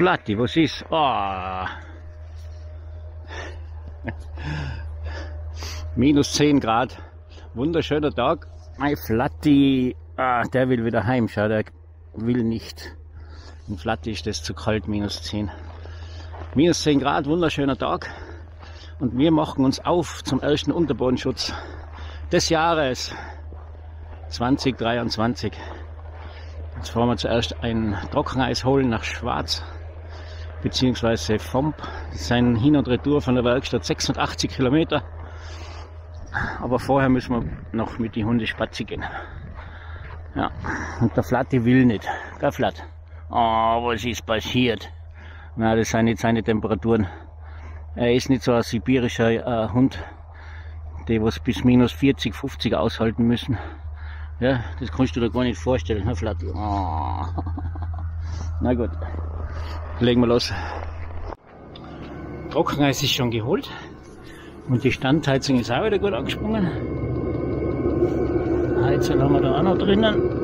Flatti, was ist? Oh. Minus 10 Grad. Wunderschöner Tag. Mein Flatti, ah, der will wieder heim. Schau, der will nicht. In Flatti ist das zu kalt, minus 10. Minus 10 Grad, wunderschöner Tag. Und wir machen uns auf zum ersten Unterbodenschutz des Jahres 2023. Jetzt fahren wir zuerst ein Trockeneis holen nach Schwarz, beziehungsweise Fomp. Sein Hin- und Retour von der Werkstatt 86 Kilometer. Aber vorher müssen wir noch mit den Hunden spazieren gehen. Ja, und der Flatti will nicht. Der Flatt. Oh, was ist passiert? Na, das sind nicht seine Temperaturen. Er ist nicht so ein sibirischer äh, Hund, die was bis minus 40, 50 aushalten müssen. Ja, das kannst du dir gar nicht vorstellen, Herr Flatti. Oh. Na gut, legen wir los. Trockeneis ist schon geholt und die Standheizung ist auch wieder gut angesprungen. Heizung haben wir da auch noch drinnen.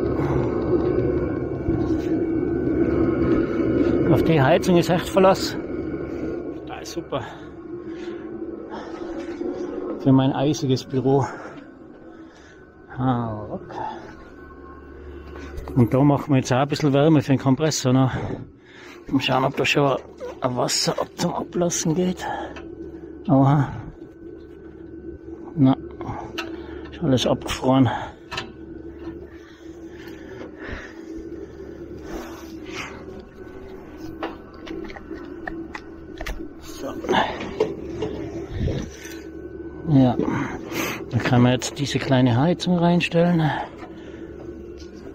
Auf die Heizung ist echt Verlass. Da ist super. Für mein eisiges Büro. Ah. Und da machen wir jetzt auch ein bisschen Wärme für den Kompressor noch. Mal schauen, ob da schon ein Wasser ab zum Ablassen geht. Aha. Na, ist alles abgefroren. So. Ja, da kann man jetzt diese kleine Heizung reinstellen.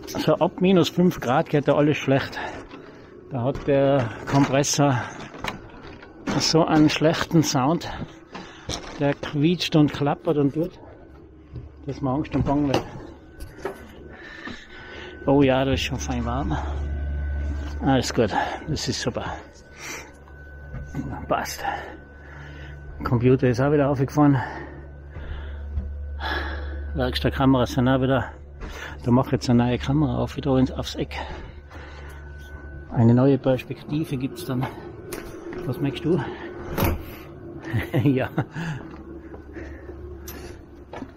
So ab minus 5 Grad geht da alles schlecht. Da hat der Kompressor so einen schlechten Sound. Der quietscht und klappert und tut, dass man Angst und Bang wird. Oh ja, da ist schon fein warm. Alles gut, das ist super. Passt. Computer ist auch wieder aufgefahren. Werkstattkameras sind auch wieder. Da mache ich jetzt eine neue Kamera auf, wieder aufs Eck. Eine neue Perspektive gibt's dann. Was merkst du? ja.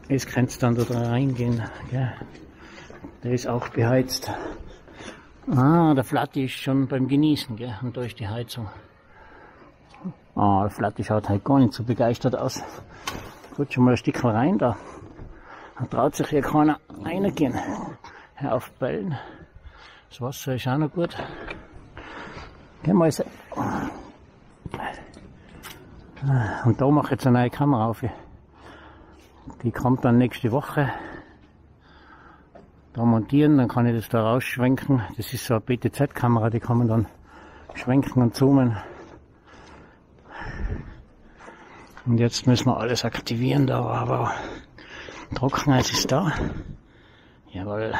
Jetzt kannst du dann da reingehen. Gell? Der ist auch beheizt. Ah, der Flatti ist schon beim Genießen, gell? Und da ist die Heizung. Ah, der Flatti schaut halt gar nicht so begeistert aus. Gut, schon mal ein Stück rein da. Da traut sich hier keiner reingehen. Hör auf bellen. Das Wasser ist auch noch gut. Gehen wir jetzt. Und da mache ich jetzt eine neue Kamera auf. Die kommt dann nächste Woche. Da montieren, dann kann ich das da rausschwenken. Das ist so eine BTZ-Kamera, die kann man dann schwenken und zoomen. Und jetzt müssen wir alles aktivieren da, aber Trockeneis ist da. Jawohl.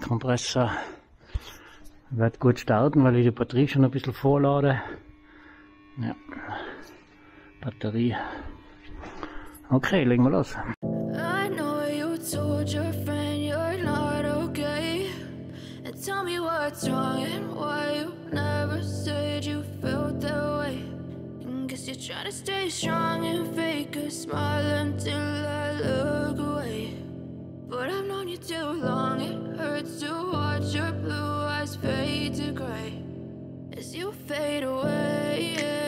Kompressor wird gut starten, weil ich die Batterie schon ein bisschen vorlade. Ja. Batterie. Okay, legen wir los. I know you told your friend you're not okay. And tell me what's wrong and why you never said you felt that way. Guess you're trying to stay strong and fake a smile until I look away. But I've known you too long, it hurts to watch your blue fade to gray as you fade away.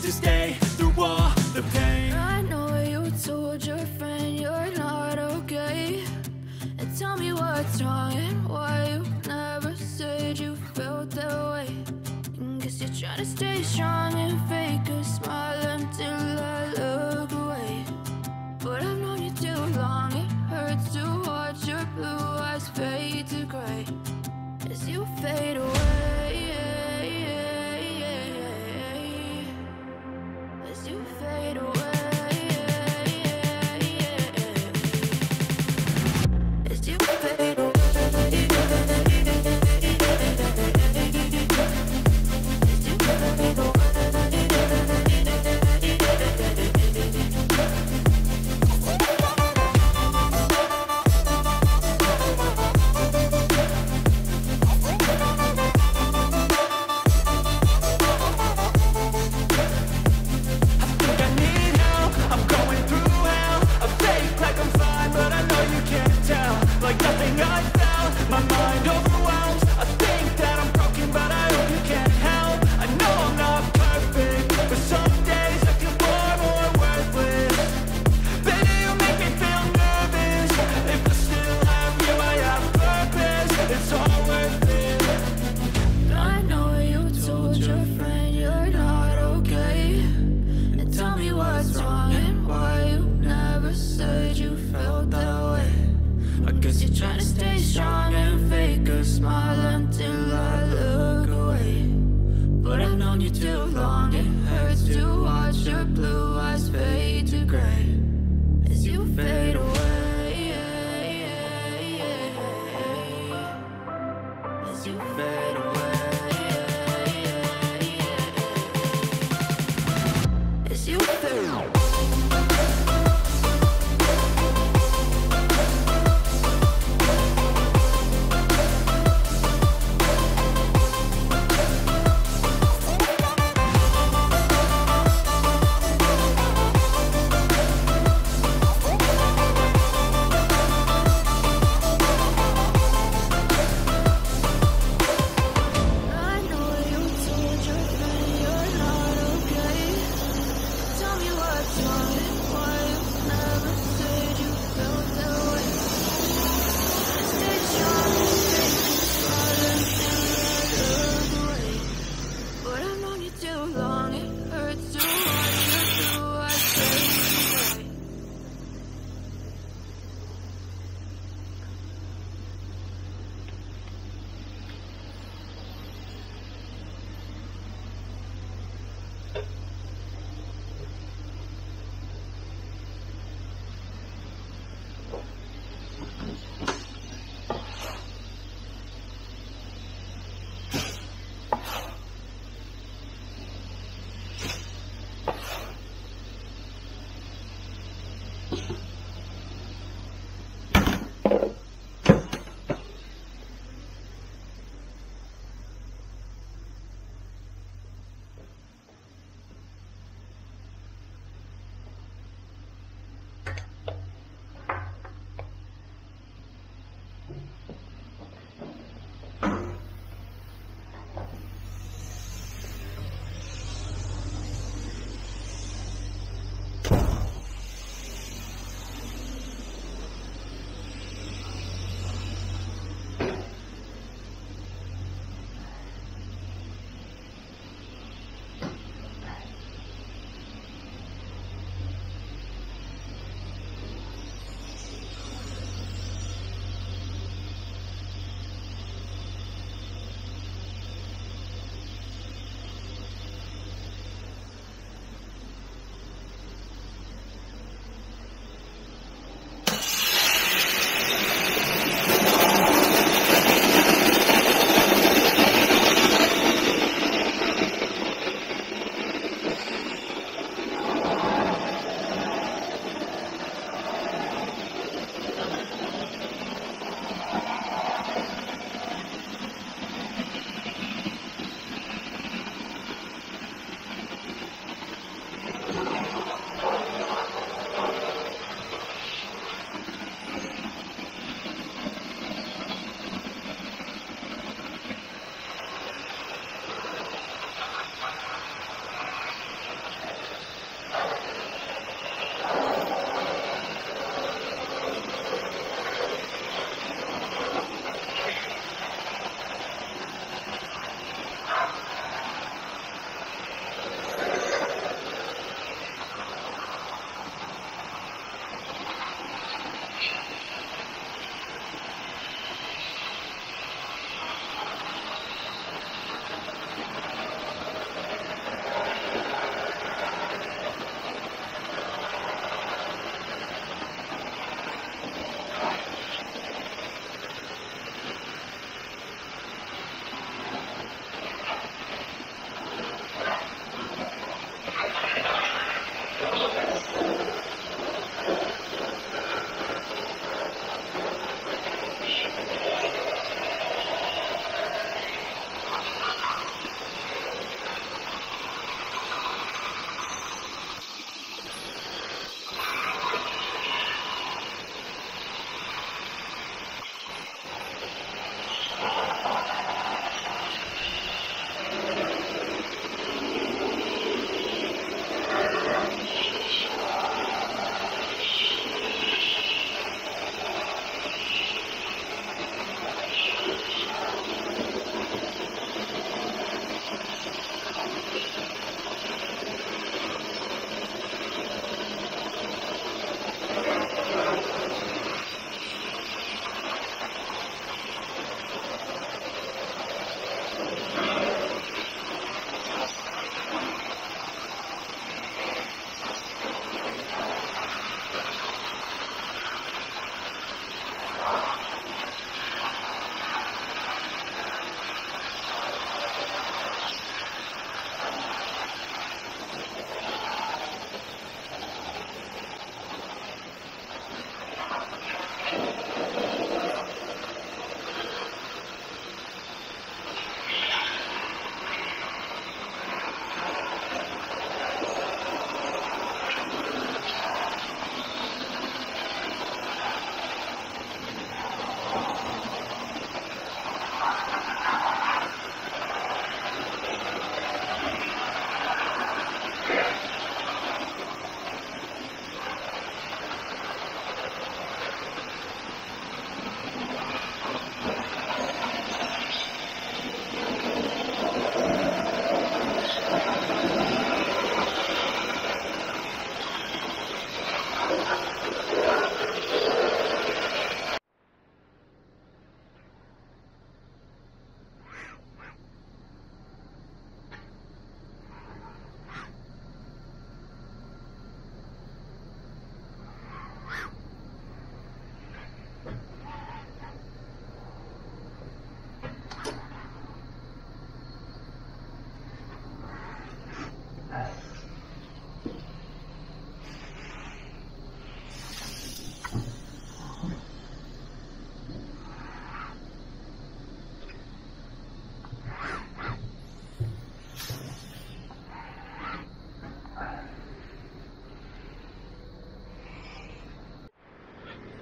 strong and why you never said you felt that way. Guess you're trying to stay strong and fake a smile until I look away. But I've known you too long, it hurts to watch your blue eyes fade to gray as you fade away. As you fade away.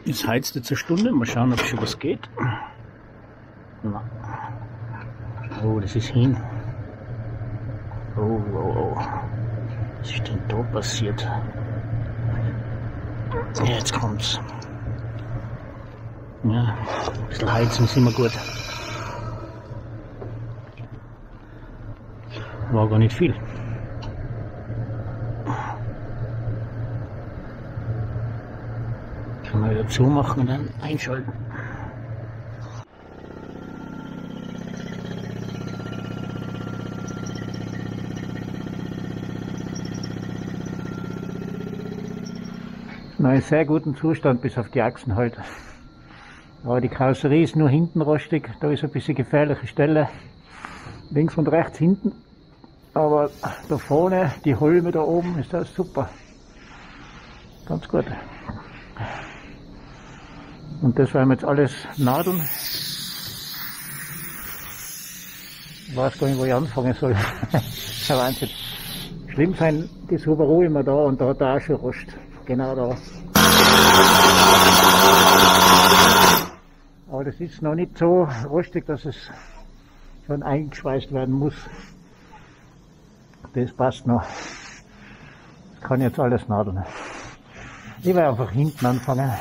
Es heizt jetzt eine Stunde. Mal schauen, ob schon was geht. Na. Oh, das ist hin. Oh, oh, oh. Was ist denn da passiert? Jetzt kommt's. Ja, ein bisschen heizen ist immer gut. War gar nicht viel. Kann man wieder zumachen und dann einschalten. Noch in sehr gutem Zustand, bis auf die Achsen halt. Aber die Karosserie ist nur hinten rostig, da ist ein bisschen gefährliche Stelle. Links und rechts hinten. Aber da vorne, die Holme da oben, ist das super. Ganz gut. Und das werden wir jetzt alles nadeln. Ich weiß gar nicht, wo ich anfangen soll. das ein Wahnsinn. Schlimm sein, die Subaru immer da und da hat er auch schon Rost. Genau da. Aber das ist noch nicht so rostig, dass es schon eingeschweißt werden muss. Das passt noch. Das kann jetzt alles nadeln. Ich werde einfach hinten anfangen.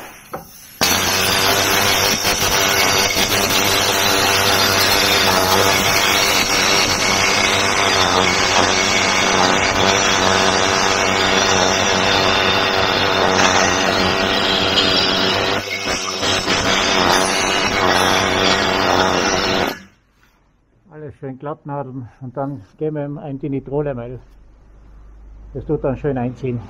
Schön glatt nadeln und dann geben wir ein Dinitrolemehl. Das tut dann schön einziehen.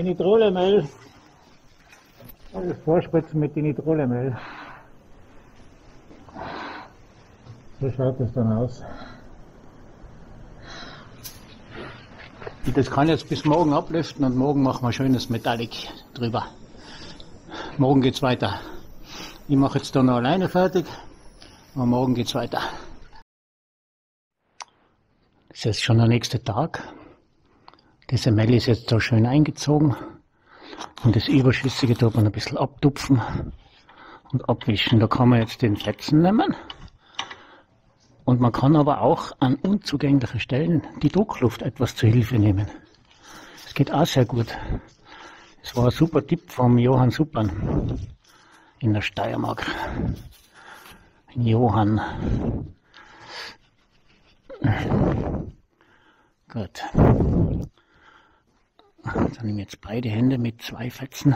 Die Nitrolemehl. Alles vorspritzen mit die Nitrolemehl. So schaut das dann aus. Das kann jetzt bis morgen ablüften und morgen machen wir schönes Metallic drüber. Morgen geht's weiter. Ich mache jetzt da noch alleine fertig und morgen geht's weiter. Das ist jetzt schon der nächste Tag. Das Emel ist jetzt so schön eingezogen und das Überschüssige tut man ein bisschen abtupfen und abwischen. Da kann man jetzt den Fetzen nehmen und man kann aber auch an unzugänglichen Stellen die Druckluft etwas zur Hilfe nehmen. Das geht auch sehr gut. Das war ein super Tipp vom Johann Suppern in der Steiermark. Johann. Gut. Dann nehme ich jetzt beide Hände mit zwei Fetzen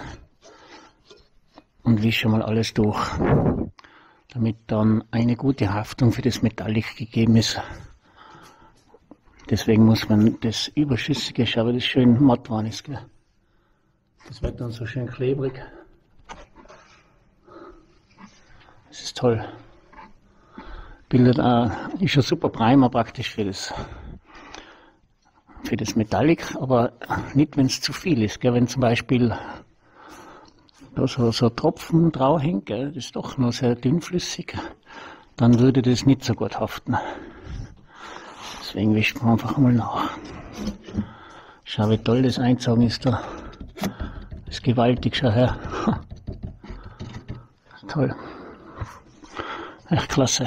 und wische mal alles durch damit dann eine gute Haftung für das Metallic gegeben ist. Deswegen muss man das Überschüssige, schau, das schön matt war ist? Das wird dann so schön klebrig. Das ist toll. Bildet auch, ist ein super Primer praktisch für das, für das Metallic, aber nicht, wenn es zu viel ist, gell? Wenn zum Beispiel da so, so Tropfen drauf hängt, das ist doch noch sehr dünnflüssig, dann würde das nicht so gut haften. Deswegen wischt man einfach mal nach. Schau, wie toll das Einzogen ist da. Das ist gewaltig, schau her. Toll. Echt klasse.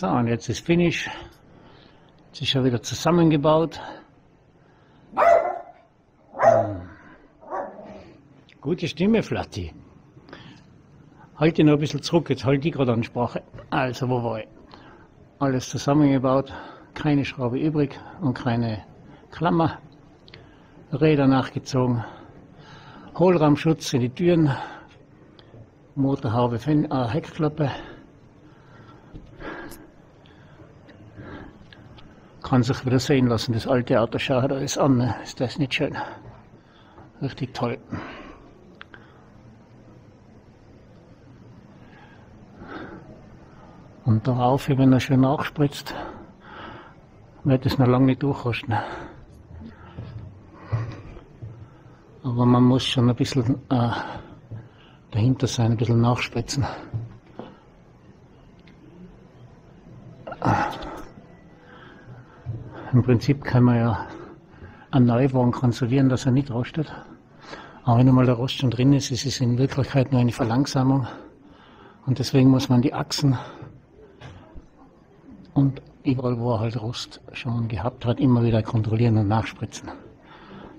So, und jetzt ist Finish. Jetzt ist er wieder zusammengebaut. Hm. Gute Stimme, Flatti. Halte noch ein bisschen zurück, jetzt halte ich gerade Ansprache. Also, wo war ich? Alles zusammengebaut, keine Schraube übrig und keine Klammer. Räder nachgezogen, Hohlraumschutz in die Türen, Motorhaube, äh, Heckklappe. Kann sich wieder sehen lassen, das alte Auto schaut alles an, ne? ist das nicht schön? Richtig toll. Und darauf, wenn er schön nachspritzt, wird es noch lange nicht durchrosten. Aber man muss schon ein bisschen äh, dahinter sein, ein bisschen nachspritzen. Im Prinzip kann man ja einen Neuwagen konservieren, dass er nicht rostet. Aber wenn einmal der Rost schon drin ist, ist es in Wirklichkeit nur eine Verlangsamung. Und deswegen muss man die Achsen und überall, wo er halt Rost schon gehabt hat, immer wieder kontrollieren und nachspritzen.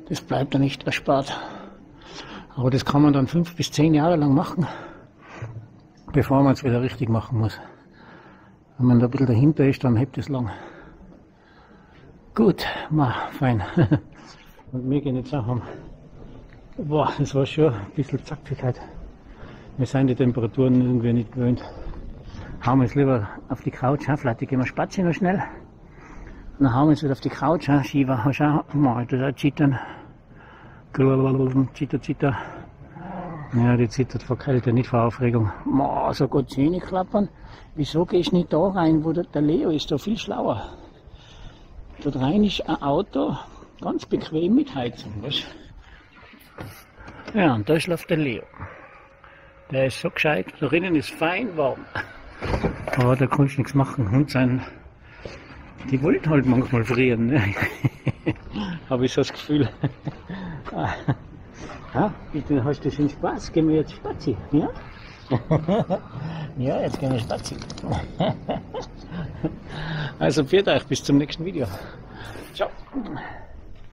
Das bleibt dann nicht erspart. Aber das kann man dann fünf bis zehn Jahre lang machen, bevor man es wieder richtig machen muss. Wenn man da ein bisschen dahinter ist, dann hebt es lang. Gut, ma, fein. Und wir gehen jetzt auch am. Boah, das war schon ein bisschen Zackigkeit. Wir sind die Temperaturen irgendwie nicht gewöhnt hauen wir jetzt lieber auf die Couch, ha? vielleicht gehen wir spazieren noch schnell. Und dann hauen wir jetzt wieder auf die Couch, ha? Shiva, schau, mal, das ist zittern. Zitter, zitter. Ja, die zittert vor Kälte, nicht vor Aufregung. Ma, so gut Zähne klappern. Wieso gehst du nicht da rein, wo der Leo ist, da viel schlauer. Dort rein ist ein Auto, ganz bequem mit Heizung, was? Ja, und da schläft der Leo. Der ist so gescheit, da drinnen ist fein warm. Aber da kannst du nichts machen. Hund sein, die wollten halt manchmal frieren. Ne? Habe ich so das Gefühl. ja, bitte hast du schon Spaß? Gehen wir jetzt spazieren, ja? ja, jetzt gehen wir spazieren. Also, viert euch, bis zum nächsten Video. Ciao.